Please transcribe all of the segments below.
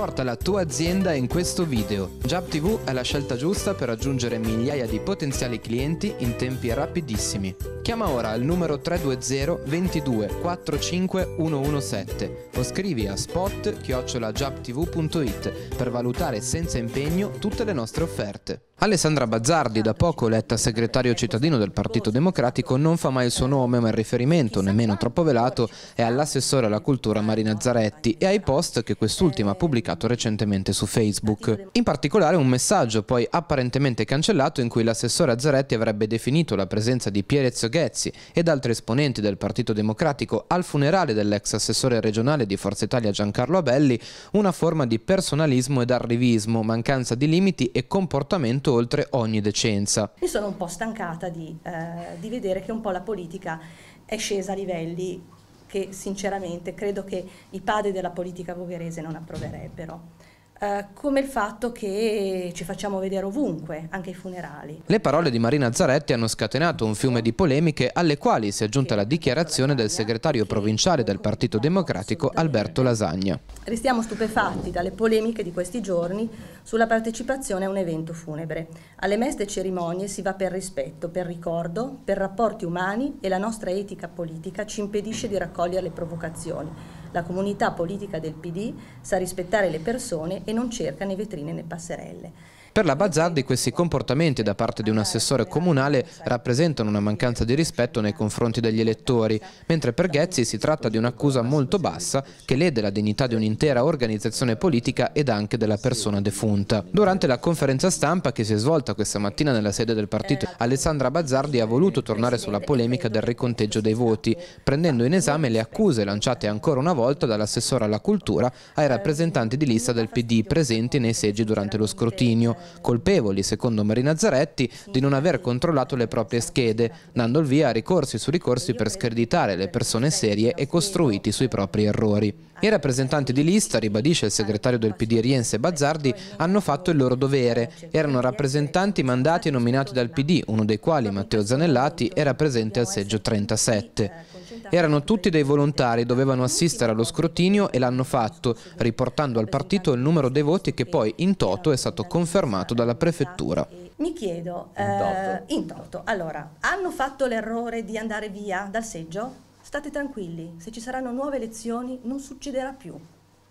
Porta la tua azienda in questo video. Jab TV è la scelta giusta per raggiungere migliaia di potenziali clienti in tempi rapidissimi. Chiama ora al numero 320 22 45 117 o scrivi a spot-jabtv.it per valutare senza impegno tutte le nostre offerte. Alessandra Bazzardi, da poco eletta segretario cittadino del Partito Democratico, non fa mai il suo nome, ma il riferimento, nemmeno troppo velato, è all'assessore alla cultura Marina Zaretti e ai post che quest'ultima ha pubblicato recentemente su Facebook. In particolare un messaggio poi apparentemente cancellato in cui l'assessore Zaretti avrebbe definito la presenza di Pierezzo Ghezzi ed altri esponenti del Partito Democratico al funerale dell'ex assessore regionale di Forza Italia Giancarlo Abelli una forma di personalismo ed arrivismo, mancanza di limiti e comportamento oltre ogni decenza. Mi sono un po' stancata di, eh, di vedere che un po' la politica è scesa a livelli che sinceramente credo che i padri della politica voverese non approverebbero. Uh, come il fatto che ci facciamo vedere ovunque, anche ai funerali. Le parole di Marina Zaretti hanno scatenato un fiume di polemiche alle quali si è aggiunta la dichiarazione del segretario provinciale del Partito Democratico Alberto Lasagna. Restiamo stupefatti dalle polemiche di questi giorni sulla partecipazione a un evento funebre. Alle meste cerimonie si va per rispetto, per ricordo, per rapporti umani e la nostra etica politica ci impedisce di raccogliere le provocazioni la comunità politica del PD sa rispettare le persone e non cerca né vetrine né passerelle. Per la Bazzardi questi comportamenti da parte di un assessore comunale rappresentano una mancanza di rispetto nei confronti degli elettori, mentre per Ghezzi si tratta di un'accusa molto bassa che lede la dignità di un'intera organizzazione politica ed anche della persona defunta. Durante la conferenza stampa che si è svolta questa mattina nella sede del partito, Alessandra Bazzardi ha voluto tornare sulla polemica del riconteggio dei voti, prendendo in esame le accuse lanciate ancora una volta dall'assessore alla cultura ai rappresentanti di lista del PD presenti nei seggi durante lo scrutinio colpevoli, secondo Marina Zaretti, di non aver controllato le proprie schede, dando il via a ricorsi su ricorsi per screditare le persone serie e costruiti sui propri errori. I rappresentanti di lista, ribadisce il segretario del PD Riense Bazzardi, hanno fatto il loro dovere. Erano rappresentanti mandati e nominati dal PD, uno dei quali, Matteo Zanellati, era presente al seggio 37. Erano tutti dei volontari, dovevano assistere allo scrutinio e l'hanno fatto, riportando al partito il numero dei voti che poi in toto è stato confermato dalla prefettura. Mi chiedo, eh, in toto, allora, hanno fatto l'errore di andare via dal seggio? State tranquilli, se ci saranno nuove elezioni non succederà più.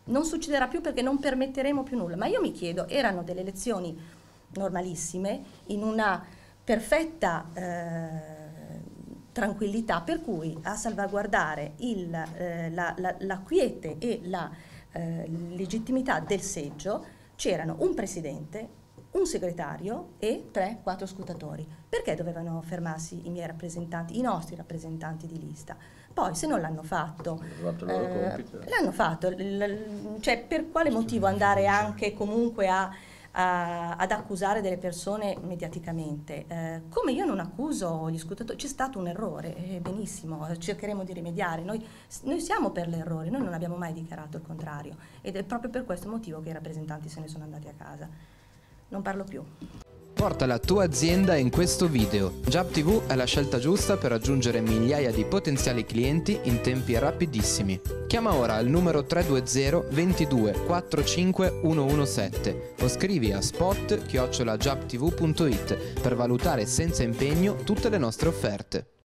Non succederà più perché non permetteremo più nulla. Ma io mi chiedo, erano delle elezioni normalissime, in una perfetta... Eh, tranquillità, per cui a salvaguardare il, eh, la, la, la, quiete e la eh, legittimità del seggio c'erano un presidente, un segretario e tre, quattro scrutatori. Perché dovevano fermarsi i miei rappresentanti, i nostri rappresentanti di lista? Poi se non l'hanno fatto, eh, l'hanno fatto, cioè per quale motivo andare anche comunque a a, ad accusare delle persone mediaticamente. Eh, come io non accuso gli scrutatori, c'è stato un errore, eh, benissimo, cercheremo di rimediare. Noi, noi siamo per l'errore, noi non abbiamo mai dichiarato il contrario ed è proprio per questo motivo che i rappresentanti se ne sono andati a casa. Non parlo più. Porta la tua azienda in questo video. Jab TV è la scelta giusta per raggiungere migliaia di potenziali clienti in tempi rapidissimi. Chiama ora al numero 320 22 45 117 o scrivi a spot-jabtv.it per valutare senza impegno tutte le nostre offerte.